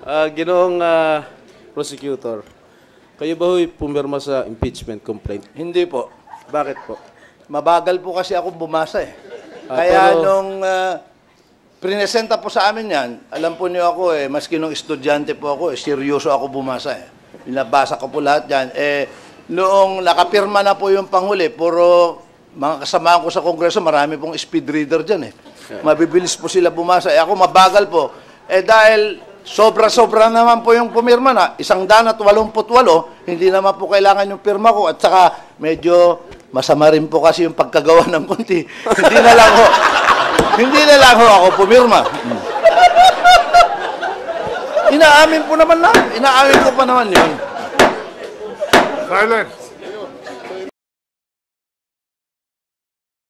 Ah, ginoong ah, prosecutor, kayo ba ho'y pumirma sa impeachment complaint? Hindi po. Bakit po? Mabagal po kasi akong bumasa eh. Ah, Kaya pero- nung uh, prinesenta po sa amin yan, alam po niyo ako eh, maski nung estudyante po ako eh, seryoso ako bumasa eh. Binabasa ko po lahat yan. Eh, noong nakapirma na po yung panghuli, puro mga kasamahan ko sa kongreso, marami pong speed reader dyan eh. Mabibilis po sila bumasa. Eh ako mabagal po. Eh dahil sobra-sobra naman po yung pumirma na, isang daan at walumput-walo, hindi naman po kailangan yung pirma ko. At saka medyo masama rin po kasi yung pagkagawa ng kunti. hindi na lang ho, hindi na lang ho ako pumirma. Inaamin po naman na, inaamin ko pa naman yun. Silence.